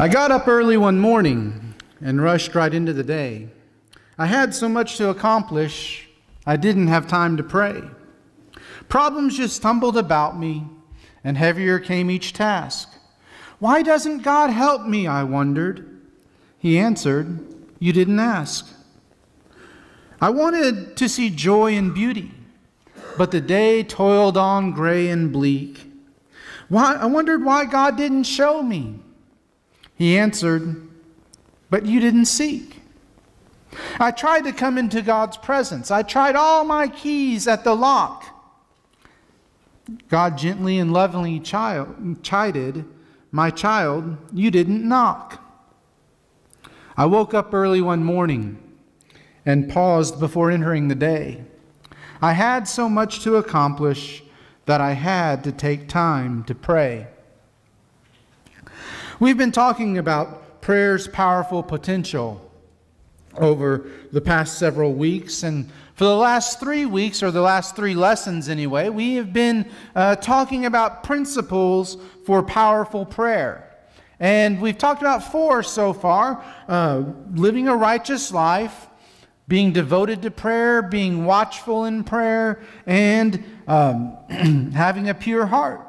I got up early one morning and rushed right into the day. I had so much to accomplish, I didn't have time to pray. Problems just tumbled about me, and heavier came each task. Why doesn't God help me? I wondered. He answered, You didn't ask. I wanted to see joy and beauty, but the day toiled on gray and bleak. Why, I wondered why God didn't show me. He answered, But you didn't seek. I tried to come into God's presence. I tried all my keys at the lock. God gently and lovingly chided, My child, you didn't knock. I woke up early one morning and paused before entering the day. I had so much to accomplish that I had to take time to pray. We've been talking about prayer's powerful potential over the past several weeks. And for the last three weeks, or the last three lessons anyway, we have been uh, talking about principles for powerful prayer. And we've talked about four so far uh, living a righteous life, being devoted to prayer, being watchful in prayer, and um, having a pure heart.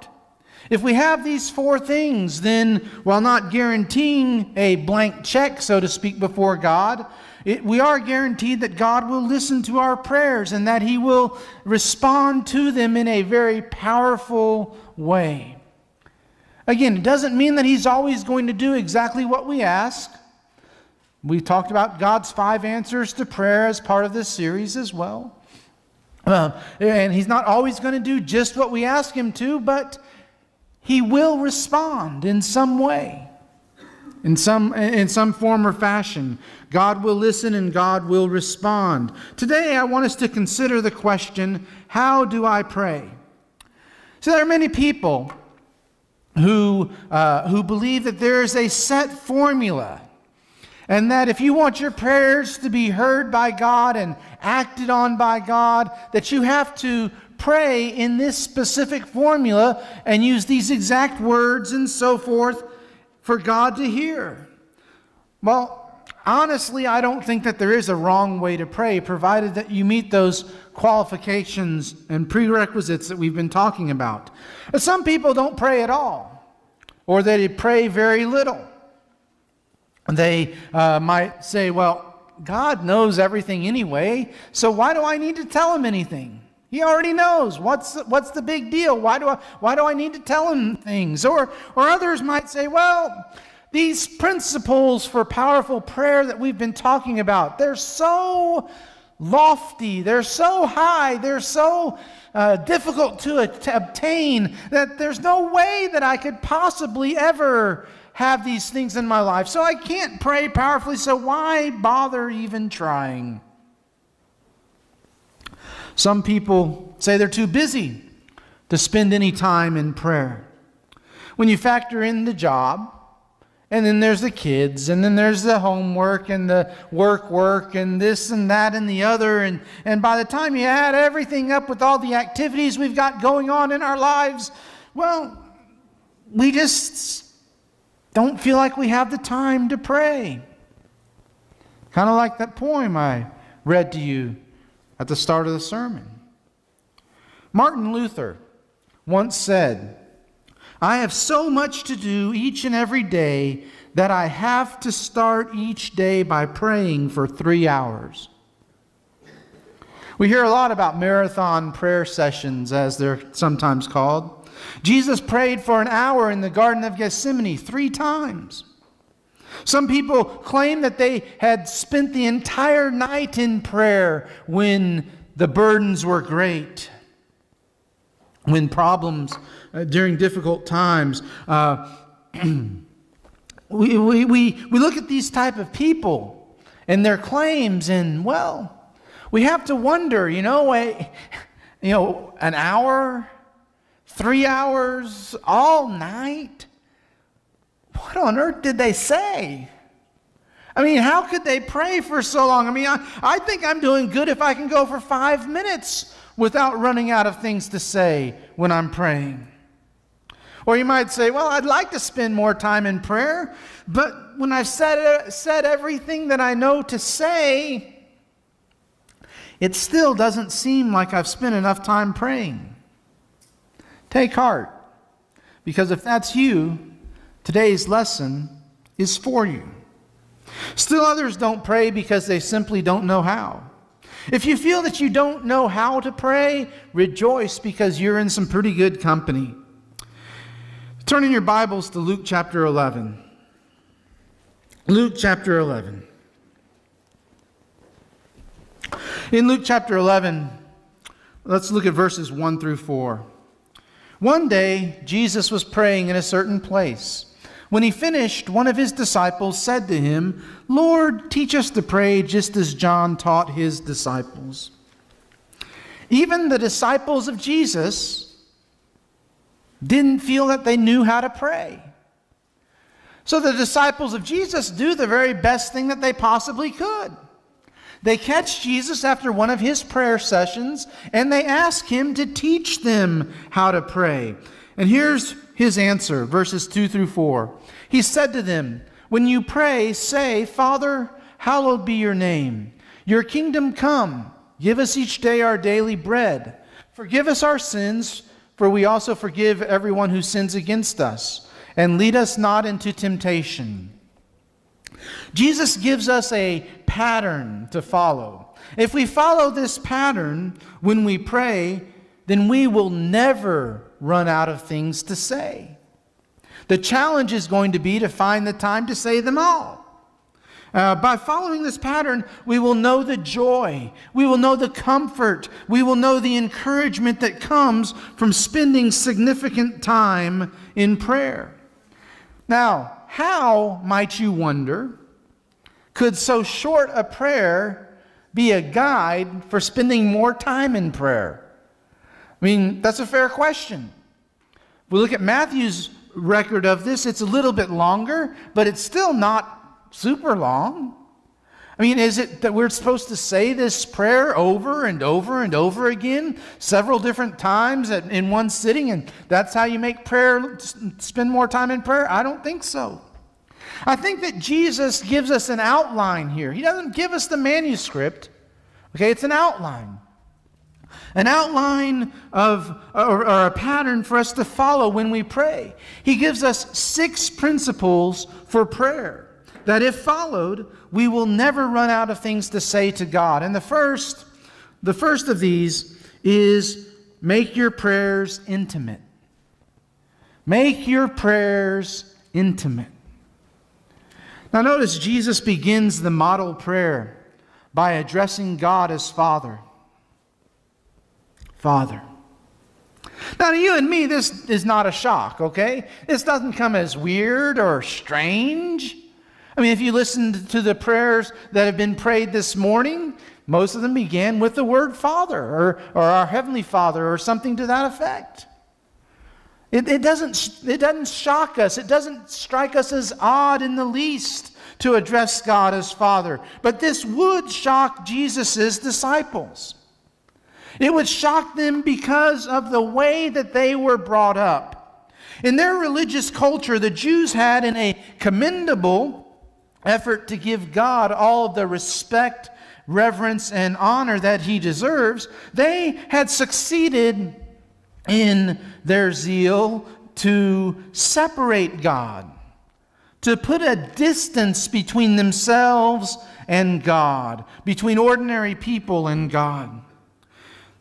If we have these four things, then while not guaranteeing a blank check, so to speak, before God, it, we are guaranteed that God will listen to our prayers and that He will respond to them in a very powerful way. Again, it doesn't mean that He's always going to do exactly what we ask. We talked about God's five answers to prayer as part of this series as well. Uh, and He's not always going to do just what we ask Him to, but He will respond in some way in some, in some form or fashion. God will listen and God will respond. Today, I want us to consider the question how do I pray? So, there are many people who, uh, who believe that there is a set formula. And that if you want your prayers to be heard by God and acted on by God, that you have to pray in this specific formula and use these exact words and so forth for God to hear? Well, honestly, I don't think that there is a wrong way to pray, provided that you meet those qualifications and prerequisites that we've been talking about. But some people don't pray at all, or they pray very little. They uh, might say, Well, God knows everything anyway, so why do I need to tell him anything? He already knows. What's what's the big deal? Why do, I, why do I need to tell him things? Or, or others might say, well, these principles for powerful prayer that we've been talking about, they're so lofty, they're so high, they're so uh, difficult to, to obtain that there's no way that I could possibly ever have these things in my life. So I can't pray powerfully, so why bother even trying? Some people say they're too busy to spend any time in prayer. When you factor in the job, and then there's the kids, and then there's the homework and the work work and this and that and the other. And, and by the time you add everything up with all the activities we've got going on in our lives, well, we just don't feel like we have the time to pray. Kind of like that poem I read to you at the start of the sermon. Martin Luther once said, I have so much to do each and every day that I have to start each day by praying for three hours. We hear a lot about marathon prayer sessions, as they're sometimes called. Jesus prayed for an hour in the Garden of Gethsemane three times. Some people claim that they had spent the entire night in prayer when the burdens were great, when problems uh, during difficult times. Uh, we, we, we, we look at these type of people and their claims, and well, we have to wonder, you know, a, you know, an hour, three hours, all night. What on earth did they say? I mean, how could they pray for so long? I mean, I, I think I'm doing good if I can go for five minutes without running out of things to say when I'm praying. Or you might say, Well, I'd like to spend more time in prayer, but when I've said, said everything that I know to say, it still doesn't seem like I've spent enough time praying. Take heart, because if that's you, today's lesson is for you. Still, others don't pray because they simply don't know how. If you feel that you don't know how to pray, rejoice because you're in some pretty good company. Turn in your Bibles to Luke chapter 11. Luke chapter 11. In Luke chapter 11, let's look at verses 1 through 4. One day, Jesus was praying in a certain place. When he finished, one of his disciples said to him, Lord, teach us to pray just as John taught his disciples. Even the disciples of Jesus didn't feel that they knew how to pray. So the disciples of Jesus do the very best thing that they possibly could. They catch Jesus after one of his prayer sessions and they ask him to teach them how to pray. And here's his answer, verses 2 through 4. He said to them, When you pray, say, Father, hallowed be your name. Your kingdom come. Give us each day our daily bread. Forgive us our sins, for we also forgive everyone who sins against us. And lead us not into temptation. Jesus gives us a pattern to follow. If we follow this pattern when we pray, then we will never run out of things to say. The challenge is going to be to find the time to say them all. Uh, by following this pattern, we will know the joy, we will know the comfort, we will know the encouragement that comes from spending significant time in prayer. Now, how, might you wonder, could so short a prayer be a guide for spending more time in prayer? I mean, that's a fair question. We look at Matthew's record of this, it's a little bit longer, but it's still not super long. I mean, is it that we're supposed to say this prayer over and over and over again, several different times in one sitting, and that's how you make prayer, spend more time in prayer? I don't think so. I think that Jesus gives us an outline here. He doesn't give us the manuscript, okay? It's an outline an outline of or, or, a pattern for us to follow when we pray. He gives us six principles for prayer that if followed, we will never run out of things to say to God. And the first, the first of these is make your prayers intimate. Make your prayers intimate. Now notice Jesus begins the model prayer by addressing God as Father. Father. Now, to you and me, this is not a shock, okay? This doesn't come as weird or strange. I mean, if you listen to the prayers that have been prayed this morning, most of them began with the word Father or, or our Heavenly Father or something to that effect. It, it, doesn't, it doesn't shock us, it doesn't strike us as odd in the least to address God as Father. But this would shock Jesus' disciples. It would shock them because of the way that they were brought up. In their religious culture, the Jews had, in a commendable effort to give God all the respect, reverence, and honor that he deserves, they had succeeded in their zeal to separate God, to put a distance between themselves and God, between ordinary people and God.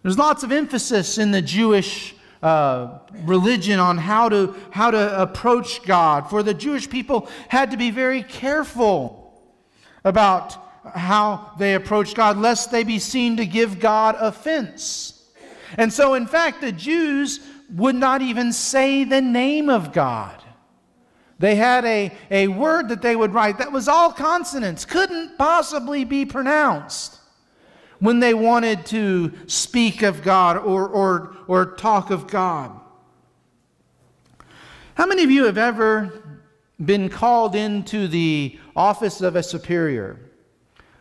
There's lots of emphasis in the Jewish uh, religion on how to, how to approach God. For the Jewish people had to be very careful about how they approach God, lest they be seen to give God offense. And so, in fact, the Jews would not even say the name of God. They had a, a word that they would write that was all consonants, couldn't possibly be pronounced when they wanted to speak of God or, or, or talk of God. How many of you have ever been called into the office of a superior?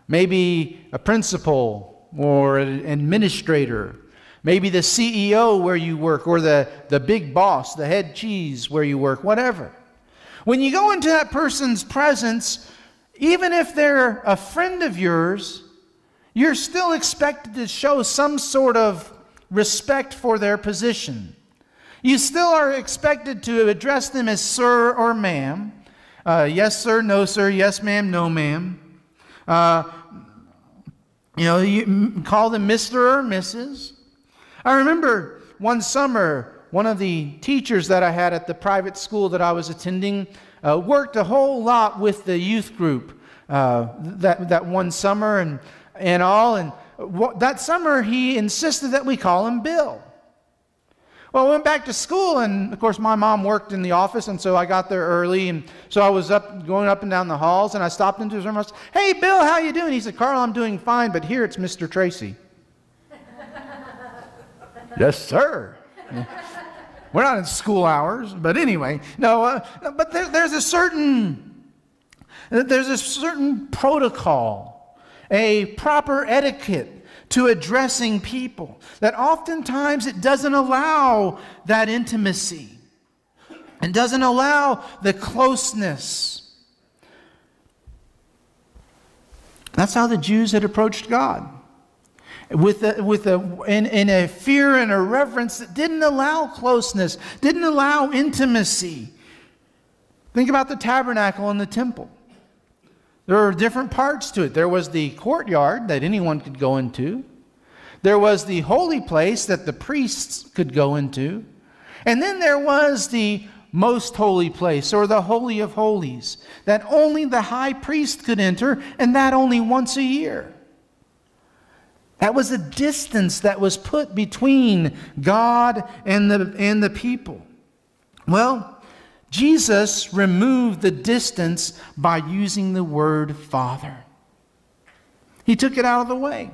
Maybe a principal or an administrator, maybe the CEO where you work, or the, the big boss, the head cheese where you work, whatever. When you go into that person's presence, even if they're a friend of yours, you're still expected to show some sort of respect for their position. You still are expected to address them as sir or ma'am. Uh, yes, sir, no, sir, yes, ma'am, no, ma'am. Uh, you know, you call them Mr. or Mrs. I remember one summer, one of the teachers that I had at the private school that I was attending uh, worked a whole lot with the youth group uh, that, that one summer and, and all. And that summer, he insisted that we call him Bill. Well, I went back to school, and of course, my mom worked in the office, and so I got there early, and so I was up, going up and down the halls, and I stopped into his room. I said, "Hey, Bill, how you doing?" He said, "Carl, I'm doing fine, but here it's Mr. Tracy." yes, sir. We're not in school hours, but anyway, no. Uh, but there, there's a certain there's a certain protocol, a proper etiquette to addressing people, that oftentimes it doesn't allow that intimacy and doesn't allow the closeness. That's how the Jews had approached God. With a, with a, in, in a fear and a reverence that didn't allow closeness, didn't allow intimacy. Think about the tabernacle and the temple. There were different parts to it. There was the courtyard that anyone could go into, there was the holy place that the priests could go into, and then there was the most holy place or the Holy of Holies that only the high priest could enter, and that only once a year. That was a distance that was put between God and the, and the people. Well, Jesus removed the distance by using the word Father. He took it out of the way.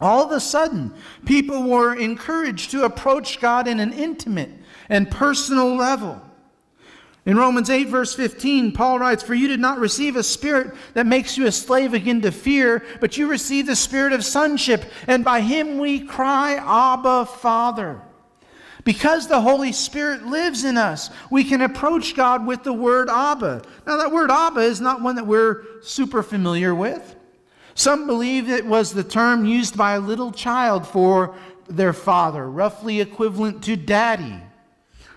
All of a sudden, people were encouraged to approach God in an intimate and personal level. In Romans 8, verse 15, Paul writes, For you did not receive a spirit that makes you a slave again to fear, but you received the spirit of sonship, and by him we cry, Abba, Father. Because the Holy Spirit lives in us, we can approach God with the word Abba. Now, that word Abba is not one that we're super familiar with. Some believe it was the term used by a little child for their father, roughly equivalent to daddy,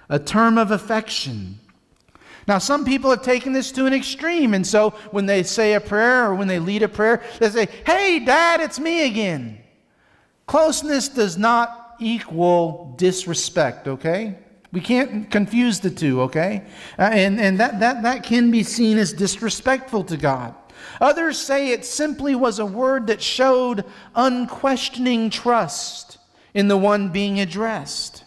a term of affection. Now, some people have taken this to an extreme, and so when they say a prayer or when they lead a prayer, they say, Hey, Dad, it's me again. Closeness does not equal disrespect, okay? We can't confuse the two, okay? Uh, and and that, that, that can be seen as disrespectful to God. Others say it simply was a word that showed unquestioning trust in the one being addressed.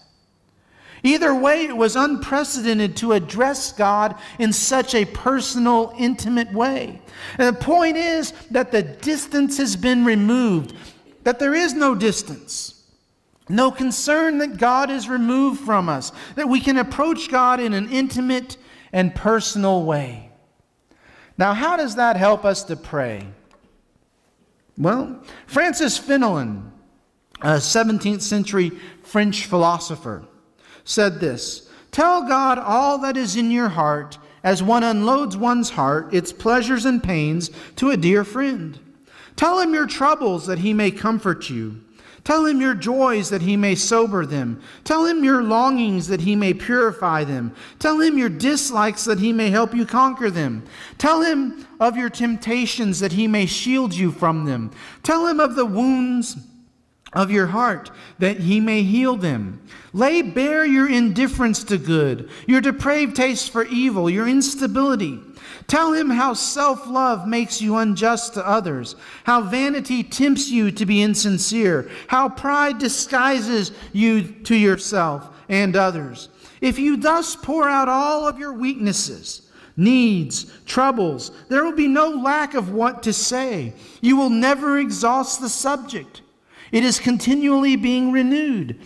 Either way, it was unprecedented to address God in such a personal, intimate way. And the point is that the distance has been removed, that there is no distance. No concern that God is removed from us, that we can approach God in an intimate and personal way. Now, how does that help us to pray? Well, Francis Fenelon, a 17th century French philosopher, said this Tell God all that is in your heart as one unloads one's heart, its pleasures and pains, to a dear friend. Tell him your troubles that he may comfort you. Tell him your joys that he may sober them. Tell him your longings that he may purify them. Tell him your dislikes that he may help you conquer them. Tell him of your temptations that he may shield you from them. Tell him of the wounds of your heart that he may heal them. Lay bare your indifference to good, your depraved taste for evil, your instability. Tell him how self love makes you unjust to others, how vanity tempts you to be insincere, how pride disguises you to yourself and others. If you thus pour out all of your weaknesses, needs, troubles, there will be no lack of what to say. You will never exhaust the subject. It is continually being renewed.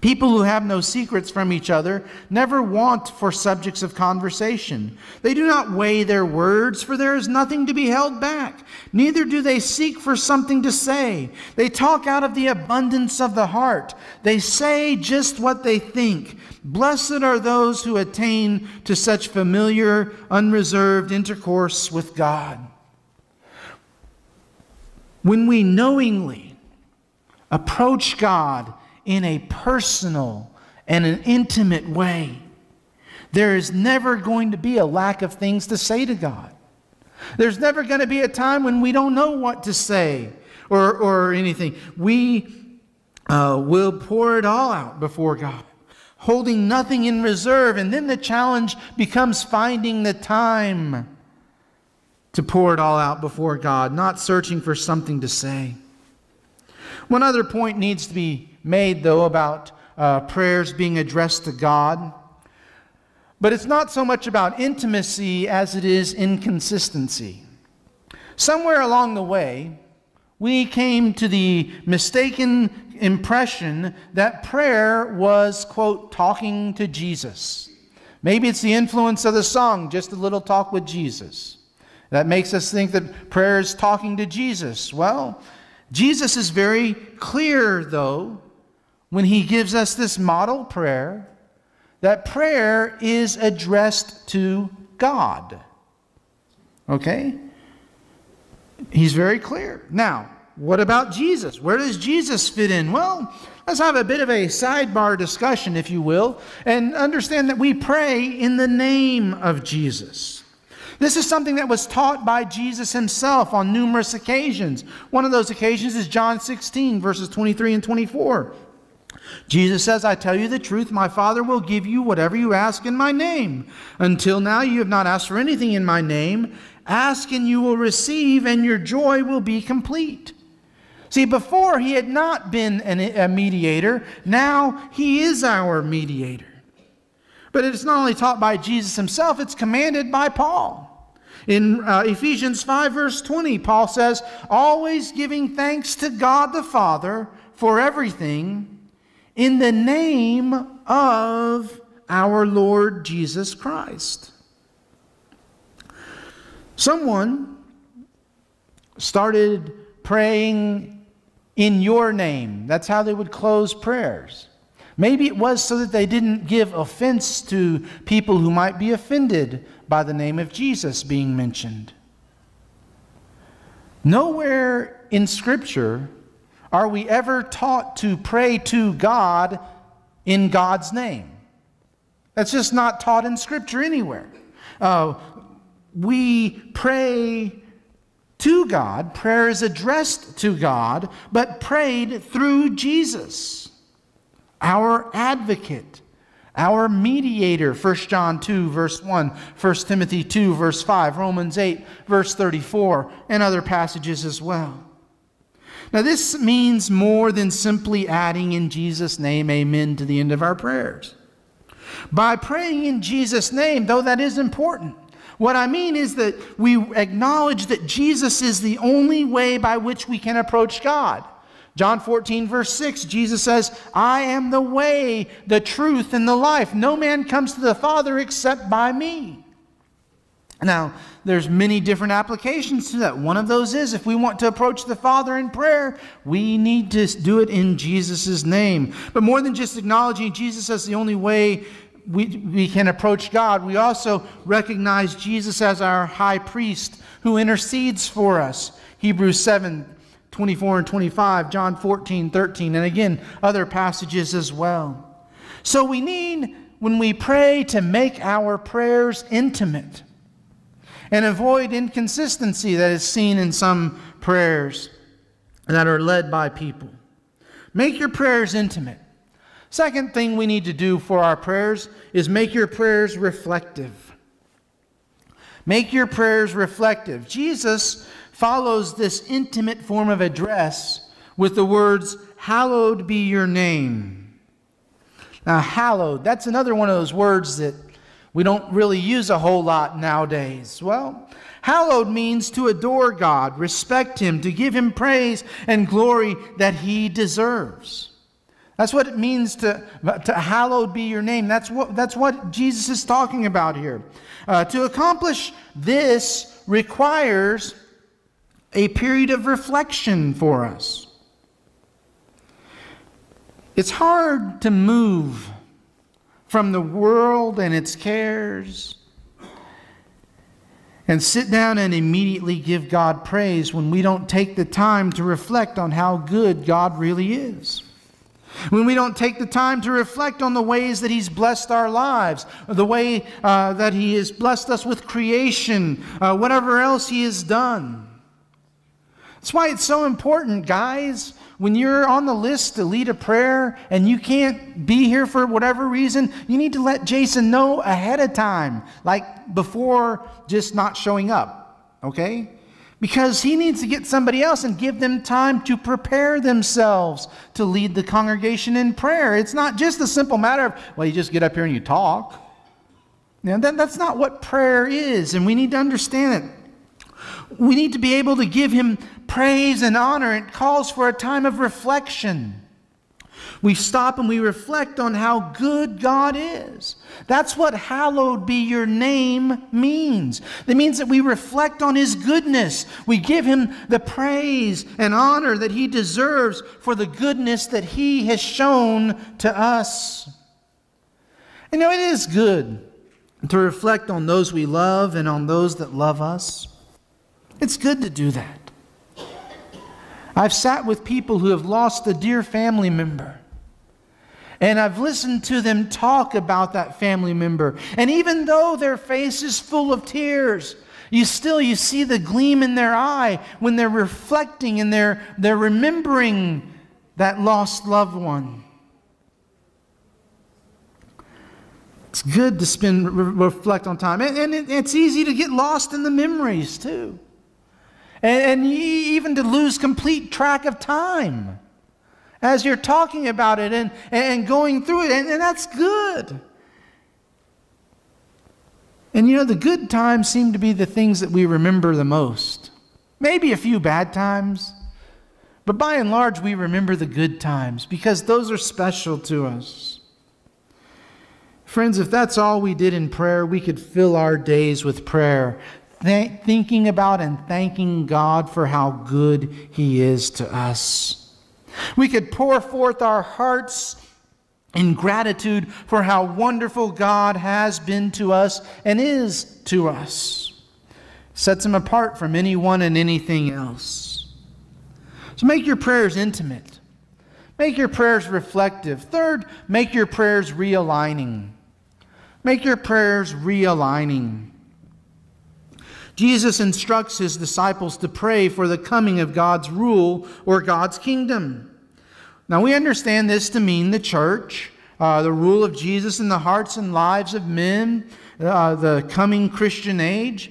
People who have no secrets from each other never want for subjects of conversation. They do not weigh their words, for there is nothing to be held back. Neither do they seek for something to say. They talk out of the abundance of the heart. They say just what they think. Blessed are those who attain to such familiar, unreserved intercourse with God. When we knowingly approach God, in a personal and an intimate way. There is never going to be a lack of things to say to God. There's never going to be a time when we don't know what to say or, or anything. We uh, will pour it all out before God, holding nothing in reserve. And then the challenge becomes finding the time to pour it all out before God, not searching for something to say. One other point needs to be made, though, about uh, prayers being addressed to God. But it's not so much about intimacy as it is inconsistency. Somewhere along the way, we came to the mistaken impression that prayer was, quote, talking to Jesus. Maybe it's the influence of the song, just a little talk with Jesus. That makes us think that prayer is talking to Jesus. Well, Jesus is very clear, though, when he gives us this model prayer that prayer is addressed to God. Okay? He's very clear. Now, what about Jesus? Where does Jesus fit in? Well, let's have a bit of a sidebar discussion, if you will, and understand that we pray in the name of Jesus. This is something that was taught by Jesus himself on numerous occasions. One of those occasions is John 16, verses 23 and 24. Jesus says, I tell you the truth, my Father will give you whatever you ask in my name. Until now, you have not asked for anything in my name. Ask and you will receive, and your joy will be complete. See, before he had not been an, a mediator, now he is our mediator. But it's not only taught by Jesus himself, it's commanded by Paul. In uh, Ephesians 5, verse 20, Paul says, Always giving thanks to God the Father for everything in the name of our Lord Jesus Christ. Someone started praying in your name. That's how they would close prayers. Maybe it was so that they didn't give offense to people who might be offended by the name of Jesus being mentioned. Nowhere in Scripture are we ever taught to pray to God in God's name? That's just not taught in Scripture anywhere. Uh, we pray to God, prayer is addressed to God, but prayed through Jesus, our advocate, our mediator. 1 John 2, verse 1, 1 Timothy 2, verse 5, Romans 8, verse 34, and other passages as well. Now, this means more than simply adding in Jesus' name, amen, to the end of our prayers. By praying in Jesus' name, though that is important, what I mean is that we acknowledge that Jesus is the only way by which we can approach God. John 14, verse 6, Jesus says, I am the way, the truth, and the life. No man comes to the Father except by me. Now, there's many different applications to that. One of those is if we want to approach the Father in prayer, we need to do it in Jesus' name. But more than just acknowledging Jesus as the only way we, we can approach God, we also recognize Jesus as our high priest who intercedes for us. Hebrews 7 24 and 25, John 14 13, and again, other passages as well. So we need, when we pray, to make our prayers intimate and avoid inconsistency that is seen in some prayers that are led by people. Make your prayers intimate. Second thing we need to do for our prayers is make your prayers reflective. Make your prayers reflective. Jesus follows this intimate form of address with the words, Hallowed be your name. Now, hallowed, that's another one of those words that we don't really use a whole lot nowadays. Well, hallowed means to adore God, respect Him, to give Him praise and glory that He deserves. That's what it means to, to hallowed be your name. That's what, that's what Jesus is talking about here. Uh, to accomplish this requires a period of reflection for us. It's hard to move from the world and its cares and sit down and immediately give God praise when we don't take the time to reflect on how good God really is. When we don't take the time to reflect on the ways that He's blessed our lives, the way uh, that He has blessed us with creation, uh, whatever else He has done. That's why it's so important, guys, when you're on the list to lead a prayer and you can't be here for whatever reason, you need to let Jason know ahead of time, like before just not showing up, okay? because he needs to get somebody else and give them time to prepare themselves to lead the congregation in prayer. It's not just a simple matter of, well, you just get up here and you talk. Now, that, that's not what prayer is, and we need to understand it. We need to be able to give him praise and honor. It calls for a time of reflection. We stop and we reflect on how good God is. That's what hallowed be your name means. It means that we reflect on His goodness. We give Him the praise and honor that He deserves for the goodness that He has shown to us. You know, it is good to reflect on those we love and on those that love us. It's good to do that. I've sat with people who have lost a dear family member. And I've listened to them talk about that family member. And even though their face is full of tears, you still you see the gleam in their eye when they're reflecting and they're, they're remembering that lost loved one. It's good to spend reflect on time. And, and it, it's easy to get lost in the memories too. And, and even to lose complete track of time as you're talking about it and, and going through it, and, and that's good. And you know, the good times seem to be the things that we remember the most. Maybe a few bad times, but by and large, we remember the good times because those are special to us. Friends, if that's all we did in prayer, we could fill our days with prayer, th- thinking about and thanking God for how good He is to us. We could pour forth our hearts in gratitude for how wonderful God has been to us and is to us. Sets him apart from anyone and anything else. So make your prayers intimate. Make your prayers reflective. Third, make your prayers realigning. Make your prayers realigning. Jesus instructs his disciples to pray for the coming of God's rule or God's kingdom. Now, we understand this to mean the church, uh, the rule of Jesus in the hearts and lives of men, uh, the coming Christian age.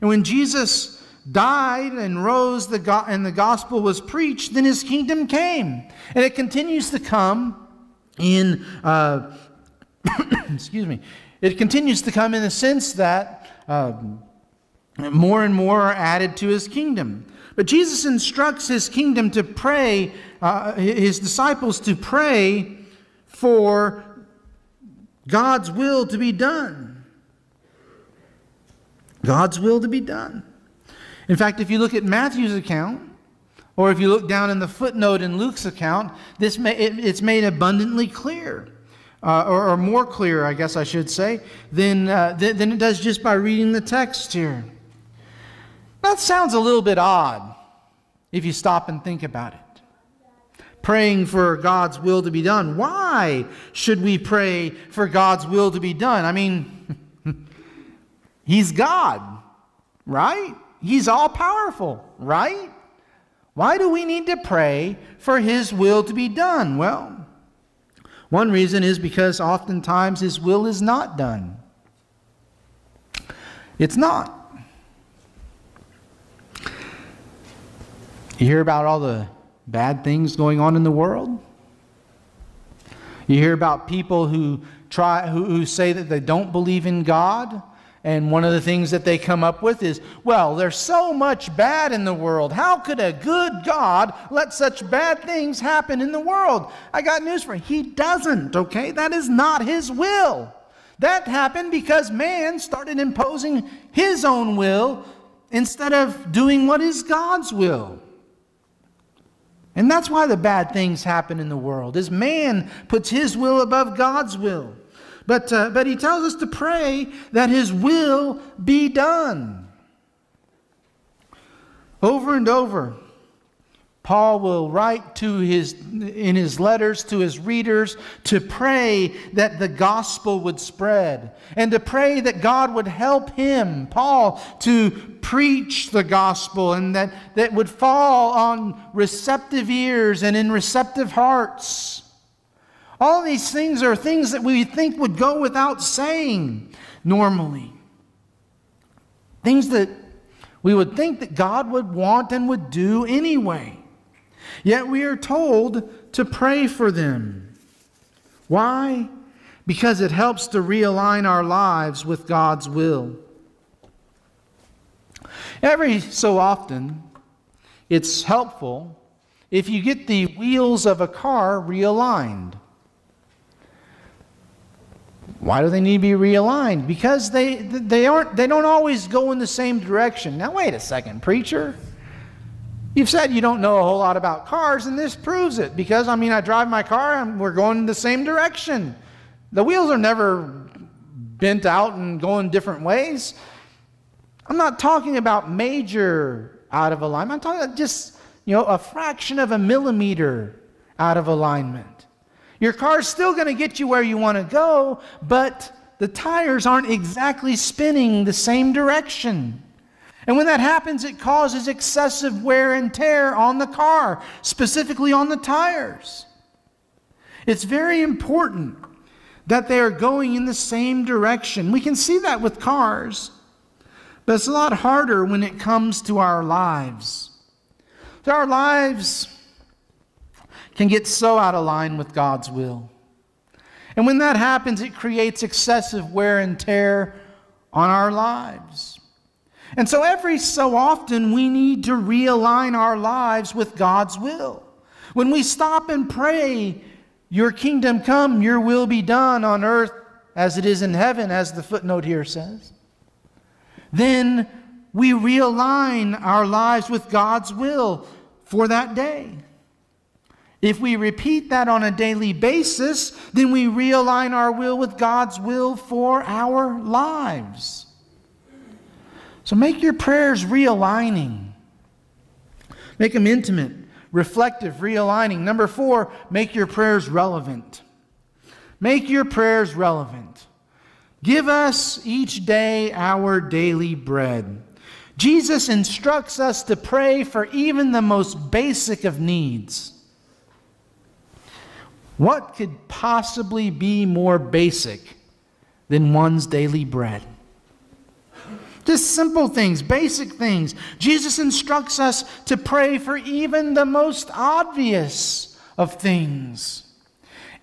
And when Jesus died and rose the go- and the gospel was preached, then his kingdom came. And it continues to come in, uh, excuse me, it continues to come in the sense that um, more and more are added to his kingdom. But Jesus instructs his kingdom to pray, uh, his disciples to pray for God's will to be done. God's will to be done. In fact, if you look at Matthew's account, or if you look down in the footnote in Luke's account, this may, it, it's made abundantly clear, uh, or, or, more clear, I guess I should say, than, uh, than it does just by reading the text here. That sounds a little bit odd if you stop and think about it. Praying for God's will to be done. Why should we pray for God's will to be done? I mean, He's God, right? He's all powerful, right? Why do we need to pray for His will to be done? Well, one reason is because oftentimes His will is not done. It's not. You hear about all the bad things going on in the world? You hear about people who try who, who say that they don't believe in God And one of the things that they come up with is, well, there's so much bad in the world. How could a good God let such bad things happen in the world? I got news for you. He doesn't, okay? That is not his will. That happened because man started imposing his own will instead of doing what is God's will. And that's why the bad things happen in the world, is man puts his will above God's will. But, uh, but he tells us to pray that his will be done. Over and over, Paul will write to his, in his letters to his readers to pray that the gospel would spread and to pray that God would help him, Paul, to preach the gospel and that, that would fall on receptive ears and in receptive hearts. All these things are things that we think would go without saying normally. Things that we would think that God would want and would do anyway. Yet we are told to pray for them. Why? Because it helps to realign our lives with God's will. Every so often, it's helpful if you get the wheels of a car realigned. Why do they need to be realigned? Because they, they, aren't, they don't always go in the same direction. Now, wait a second, preacher. You've said you don't know a whole lot about cars, and this proves it. Because, I mean, I drive my car and we're going the same direction. The wheels are never bent out and going different ways. I'm not talking about major out of alignment. I'm talking about just, you know, a fraction of a millimeter out of alignment. Your car's still going to get you where you want to go, but the tires aren't exactly spinning the same direction. And when that happens, it causes excessive wear and tear on the car, specifically on the tires. It's very important that they are going in the same direction. We can see that with cars, but it's a lot harder when it comes to our lives. So our lives can get so out of line with God's will. And when that happens, it creates excessive wear and tear on our lives. And so, every so often, we need to realign our lives with God's will. When we stop and pray, Your kingdom come, Your will be done on earth as it is in heaven, as the footnote here says, then we realign our lives with God's will for that day. If we repeat that on a daily basis, then we realign our will with God's will for our lives. So make your prayers realigning. Make them intimate, reflective, realigning. Number four, make your prayers relevant. Make your prayers relevant. Give us each day our daily bread. Jesus instructs us to pray for even the most basic of needs. What could possibly be more basic than one's daily bread? Just simple things, basic things. Jesus instructs us to pray for even the most obvious of things.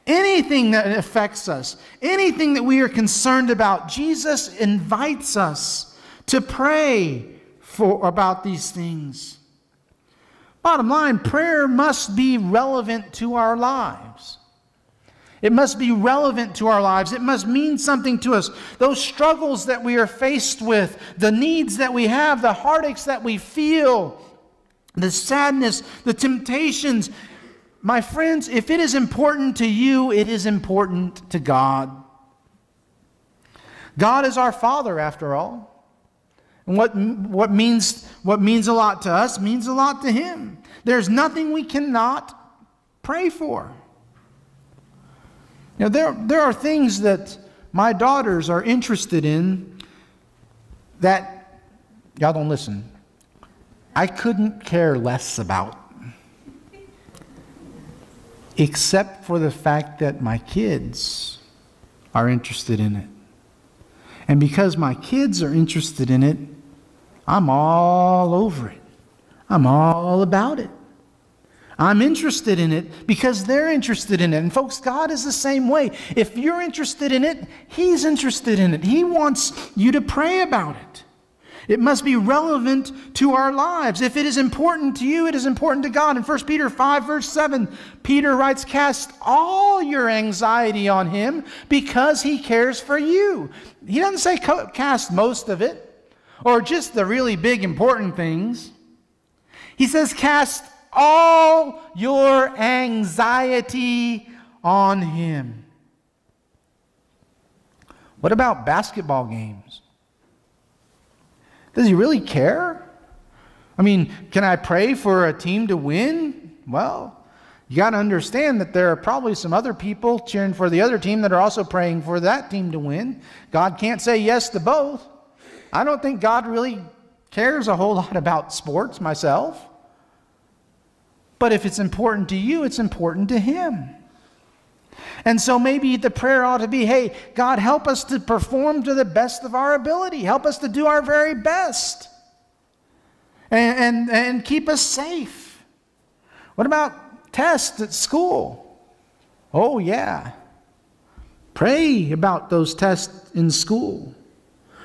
Anything that affects us, anything that we are concerned about, Jesus invites us to pray for about these things. Bottom line, prayer must be relevant to our lives. It must be relevant to our lives. It must mean something to us. Those struggles that we are faced with, the needs that we have, the heartaches that we feel, the sadness, the temptations. My friends, if it is important to you, it is important to God. God is our Father, after all. And what, what, means, what means a lot to us means a lot to Him. There's nothing we cannot pray for. Know, there, there are things that my daughters are interested in that, y'all don't listen, I couldn't care less about. Except for the fact that my kids are interested in it. And because my kids are interested in it, I'm all over it. I'm all about it. I'm interested in it because they're interested in it. And folks, God is the same way. If you're interested in it, He's interested in it. He wants you to pray about it. It must be relevant to our lives. If it is important to you, it is important to God. In 1 Peter 5, verse 7, Peter writes, Cast all your anxiety on Him because He cares for you. He doesn't say cast most of it or just the really big important things. He says, Cast all your anxiety on Him. What about basketball games? Does He really care? I mean, can I pray for a team to win? Well, you got to understand that there are probably some other people cheering for the other team that are also praying for that team to win. God can't say yes to both. I don't think God really cares a whole lot about sports myself. But if it's important to you, it's important to Him. And so maybe the prayer ought to be hey, God, help us to perform to the best of our ability. Help us to do our very best. And, and, and keep us safe. What about tests at school? Oh, yeah. Pray about those tests in school.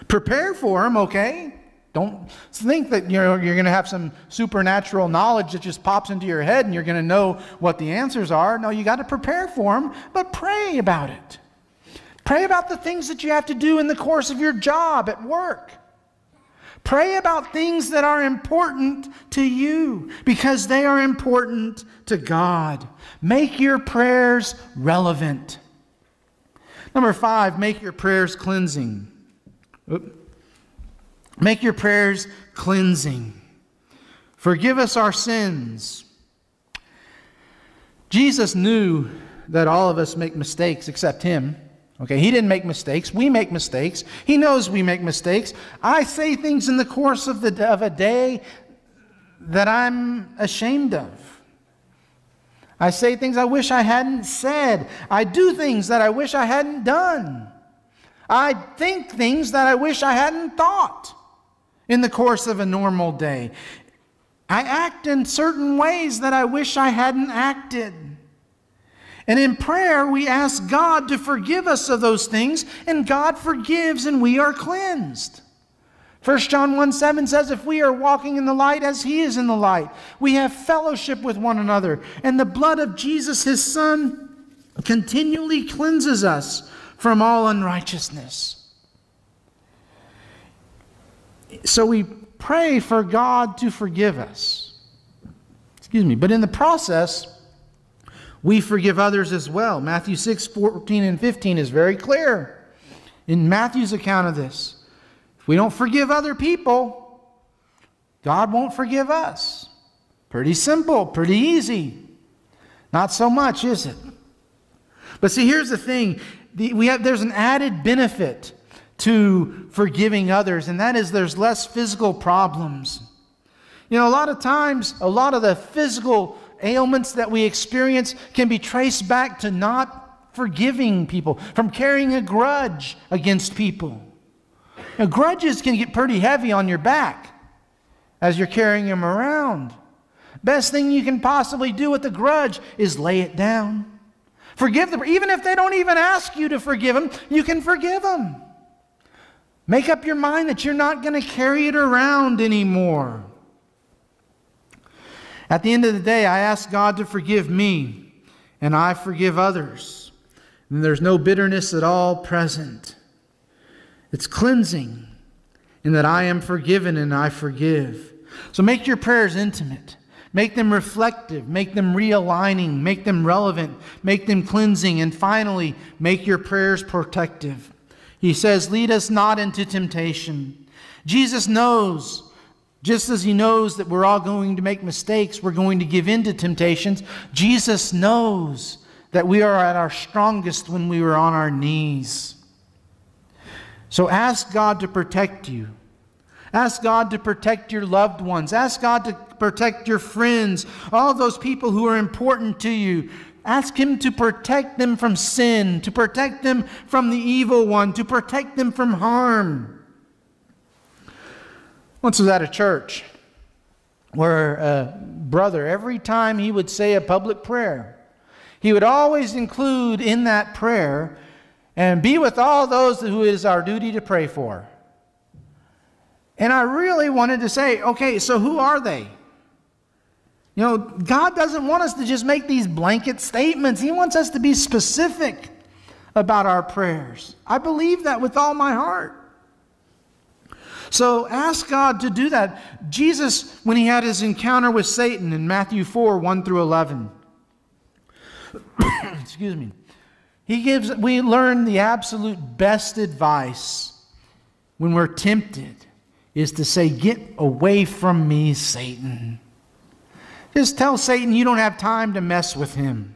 Prepare for them, okay? Don't think that you're, you're going to have some supernatural knowledge that just pops into your head and you're going to know what the answers are. No, you got to prepare for them, but pray about it. Pray about the things that you have to do in the course of your job at work. Pray about things that are important to you because they are important to God. Make your prayers relevant. Number five, make your prayers cleansing. Oop. Make your prayers cleansing. Forgive us our sins. Jesus knew that all of us make mistakes except him. Okay, he didn't make mistakes. We make mistakes. He knows we make mistakes. I say things in the course of, the, of a day that I'm ashamed of. I say things I wish I hadn't said. I do things that I wish I hadn't done. I think things that I wish I hadn't thought in the course of a normal day. I act in certain ways that I wish I hadn't acted. And in prayer, we ask God to forgive us of those things, and God forgives, and we are cleansed. 1 John 1 7 says, If we are walking in the light as he is in the light, we have fellowship with one another, and the blood of Jesus, his Son, continually cleanses us from all unrighteousness. So we pray for God to forgive us. Excuse me. But in the process, we forgive others as well. Matthew 6, 14 and 15 is very clear in Matthew's account of this. If we don't forgive other people, God won't forgive us. Pretty simple, pretty easy. Not so much, is it? But see, here's the thing we have, there's an added benefit to forgiving others, and that is there's less physical problems. You know, a lot of times, a lot of the physical ailments that we experience can be traced back to not forgiving people, from carrying a grudge against people. Now, grudges can get pretty heavy on your back as you're carrying them around. Best thing you can possibly do with a grudge is lay it down. Forgive them. Even if they don't even ask you to forgive them, you can forgive them. Make up your mind that you're not going to carry it around anymore. At the end of the day, I ask God to forgive me, and I forgive others. And there's no bitterness at all present. It's cleansing in that I am forgiven and I forgive. So make your prayers intimate. Make them reflective. Make them realigning. Make them relevant. Make them cleansing. And finally, make your prayers protective. He says, Lead us not into temptation. Jesus knows, just as he knows that we're all going to make mistakes, we're going to give in to temptations. Jesus knows that we are at our strongest when we are on our knees. So ask God to protect you. Ask God to protect your loved ones. Ask God to protect your friends, all those people who are important to you. Ask Him to protect them from sin, to protect them from the evil one, to protect them from harm. Once was at a church, where a brother, every time he would say a public prayer, he would always include in that prayer, and be with all those who it is our duty to pray for. And I really wanted to say, okay, so who are they? You know, God doesn't want us to just make these blanket statements. He wants us to be specific about our prayers. I believe that with all my heart. So ask God to do that. Jesus, when he had his encounter with Satan in Matthew 4 1 through 11, excuse me, he gives, we learn the absolute best advice when we're tempted is to say, Get away from me, Satan. Just tell Satan you don't have time to mess with him.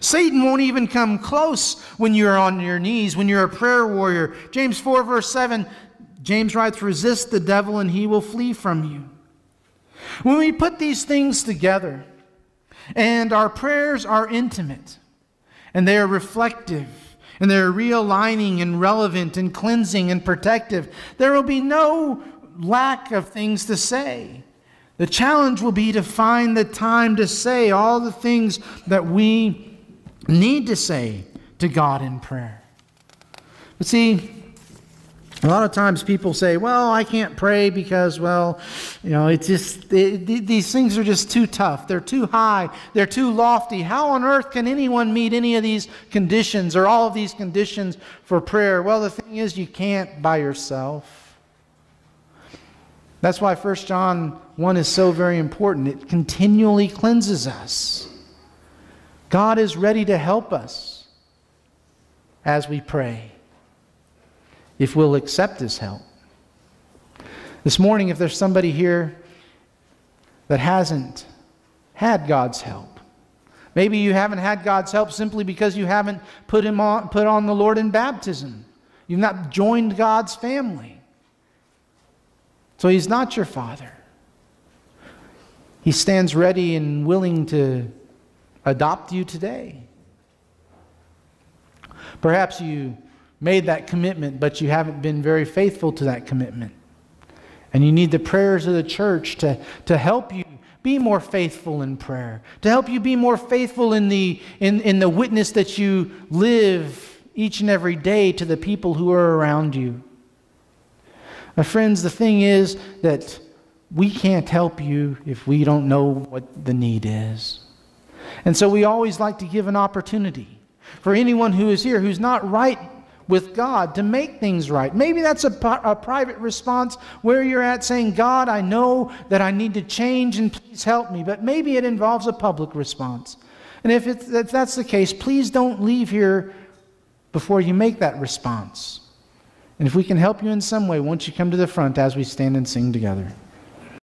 Satan won't even come close when you're on your knees, when you're a prayer warrior. James 4, verse 7, James writes, Resist the devil and he will flee from you. When we put these things together, and our prayers are intimate, and they are reflective, and they're realigning and relevant and cleansing and protective, there will be no lack of things to say. The challenge will be to find the time to say all the things that we need to say to God in prayer. But see, a lot of times people say, well, I can't pray because, well, you know, it's just, it, these things are just too tough. They're too high. They're too lofty. How on earth can anyone meet any of these conditions or all of these conditions for prayer? Well, the thing is, you can't by yourself. That's why 1 John 1 is so very important. It continually cleanses us. God is ready to help us as we pray if we'll accept His help. This morning, if there's somebody here that hasn't had God's help, maybe you haven't had God's help simply because you haven't put, him on, put on the Lord in baptism, you've not joined God's family. So He's not your Father. He stands ready and willing to adopt you today. Perhaps you made that commitment, but you haven't been very faithful to that commitment. And you need the prayers of the church to, to help you be more faithful in prayer, to help you be more faithful in the, in, in the witness that you live each and every day to the people who are around you. My friends, the thing is that we can't help you if we don't know what the need is. And so we always like to give an opportunity for anyone who is here who's not right with God to make things right. Maybe that's a, a, private response where you're at saying, God, I know that I need to change and please help me. But maybe it involves a public response. And if, if that's the case, please don't leave here before you make that response. And if we can help you in some way, won't you come to the front as we stand and sing together?